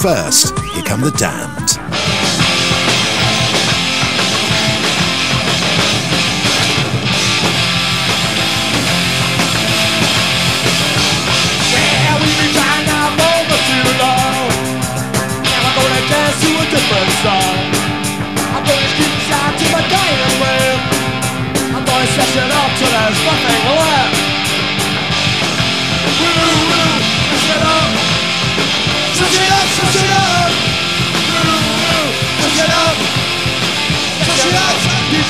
first, here come the Damned. People call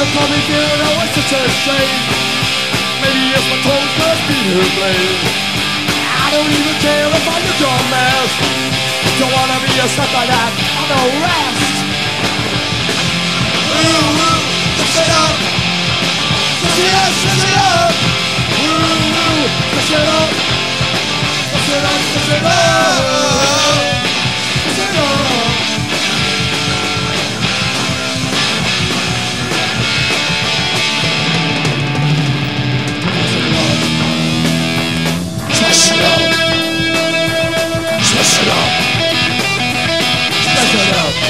me feeling I was such a shame. Maybe if my toes must be her blade I don't even care if I'm a dumb mess Don't wanna be a stuff like that. On the rest. Ooh, ooh, push it up. Push it up, push it up. Ooh, ooh, push it up. Push it up, push it up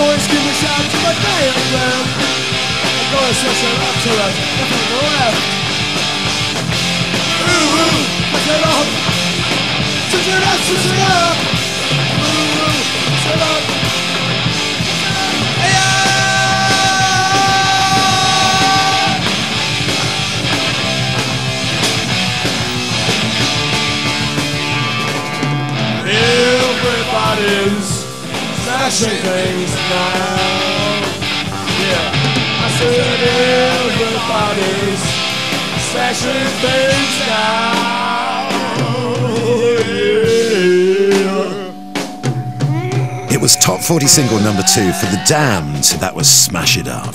Going screaming shout to my diagram I'm going switching up to the nothing left Ooh, ooh, it up Switch oh. it up, switch it up things now. Yeah, I said everybody's things now. It was top 40 single number two for The Damned. That was Smash It Up.